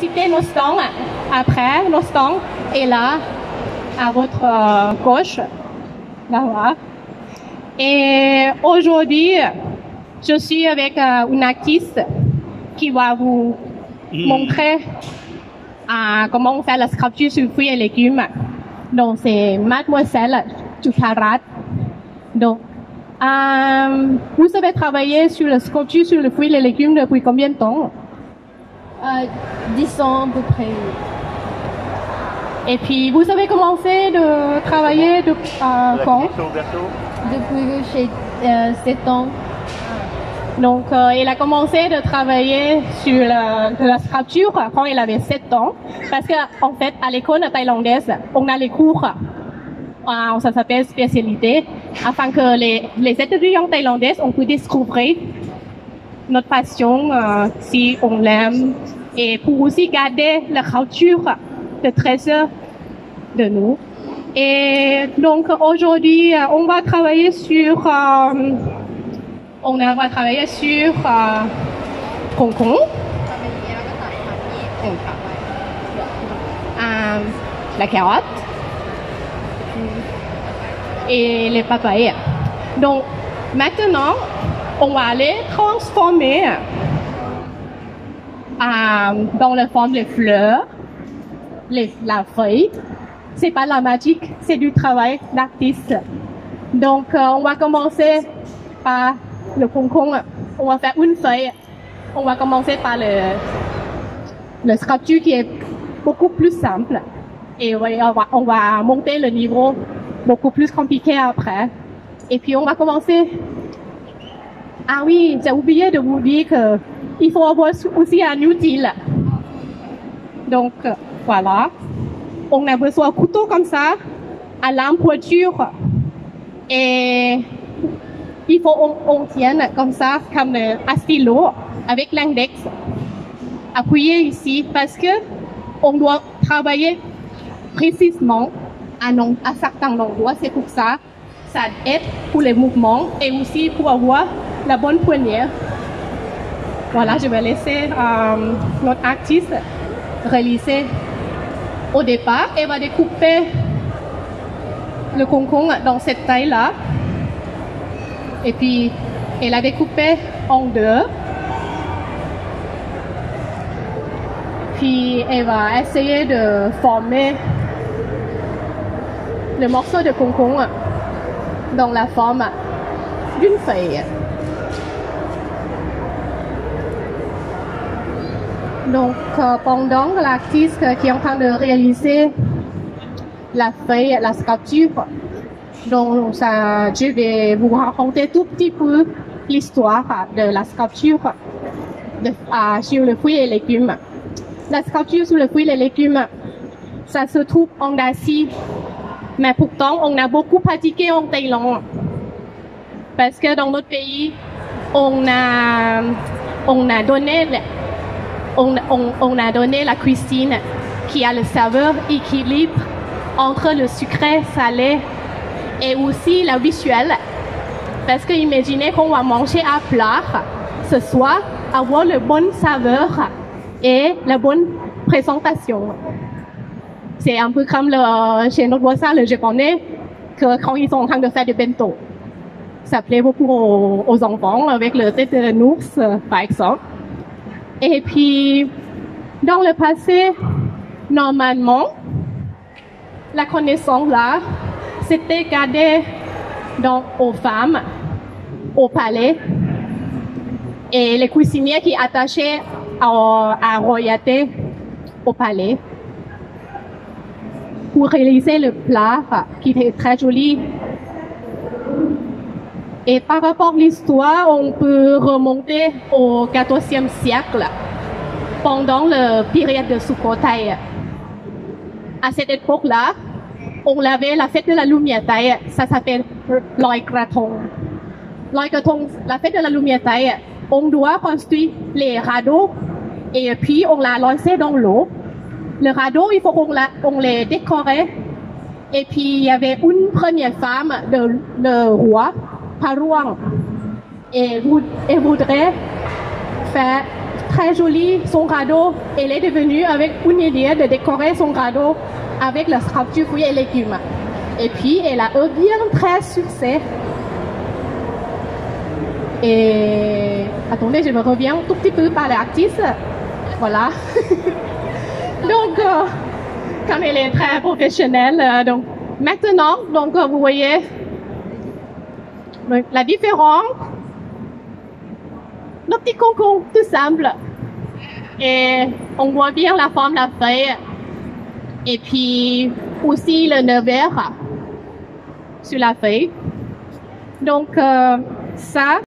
Citez nos stands après, nos stands est là, à votre euh, gauche, là-bas. Et aujourd'hui, je suis avec euh, une artiste qui va vous montrer euh, comment on fait la sculpture sur fruits et légumes. Donc, c'est Mademoiselle Tutarat. Donc, euh, vous avez travaillé sur la sculpture sur les fruits et les légumes depuis combien de temps? Euh, 10 ans à peu près. Et puis, vous avez commencé de travailler de, euh, quand? Depuis que j'ai euh, 7 ans. Donc, euh, il a commencé de travailler sur la, la sculpture quand il avait 7 ans. Parce que, en fait, à l'école thaïlandaise, on a les cours, euh, ça s'appelle spécialité, afin que les, les étudiants thaïlandais, on peut découvrir notre passion, euh, si on l'aime, et pour aussi garder la culture de trésor de nous. Et donc, aujourd'hui, euh, on va travailler sur... euh, on va travailler sur euh, la carotte et les papayes. Donc maintenant, on va aller transformer euh, dans la forme des fleurs, les, la feuille. C'est pas la magie, c'est du travail d'artiste. Donc euh, on va commencer par le concombre. On va faire une feuille. On va commencer par le, le qui est beaucoup plus simple. Et on va, on va monter le niveau beaucoup plus compliqué après. Et puis on va commencer. Ah oui, j'ai oublié de vous dire que il faut avoir aussi un outil. Donc euh, voilà. On a besoin d'un couteau comme ça, à lame pointure. Et il faut on, tienne comme ça, comme euh, un stylo, avec l'index. Appuyez ici parce que on doit travailler précisément à, à certains endroits. C'est pour ça, ça aide pour les mouvements et aussi pour avoir la bonne poignée. Voilà, je vais laisser euh, notre artiste réaliser au départ. Elle va découper le concombre dans cette taille-là. Et puis, elle a découpé en deux. Puis, elle va essayer de former le morceau de concombre dans la forme d'une feuille. Donc, euh, pendant l'artiste qui est en train de réaliser la feuille, la sculpture, donc ça, je vais vous raconter tout petit peu l'histoire de la sculpture sur le fruit et légumes. La sculpture sur le fruit et légumes, ça se trouve en Asie, mais pourtant on a beaucoup pratiqué en Thaïlande. Parce que dans notre pays, on a, on a donné, on, on, on a donné la cuisine qui a le saveur équilibre entre le sucré, salé et aussi la visuelle. Parce que imaginez qu'on va manger à plat ce soir, avoir le bonne saveur et la bonne présentation. C'est un peu comme le, chez notre voisin, le japonais, que quand ils sont en train de faire du bento. Ça plaît beaucoup aux, aux enfants avec le tête de l'ours, par exemple. Et puis, dans le passé, normalement, la connaissance là, c'était gardé dans, aux femmes, au palais, et les cuisiniers qui attachaient à, à royauté au palais pour réaliser le plat qui était très joli. Et par rapport à l'histoire, on peut remonter au XIVe siècle, pendant le période de Sukhothai. À cette époque-là, on avait la fête de la lumière thaï, ça s'appelle. Loi Krathong, la fête de la lumière thaï, on doit construire les radeaux et puis on l'a lancé dans l'eau. Le radeau, il faut qu'on on les décorait. Et puis il y avait une première femme de le roi, Parouang, et, et voudrait faire très joli son radeau. Elle est devenue avec une idée de décorer son radeau avec la sculpture fruits et légumes. Et puis, elle a eu bien très succès. Et attendez, je me reviens tout petit peu par l'artiste. Voilà. donc, euh, comme elle est très professionnelle, euh, donc maintenant, donc euh, vous voyez la différence. Le petit concombre, tout simple. Et on voit bien la forme de la feuille. Et puis aussi le nevers sur la feuille. Donc, euh, ça,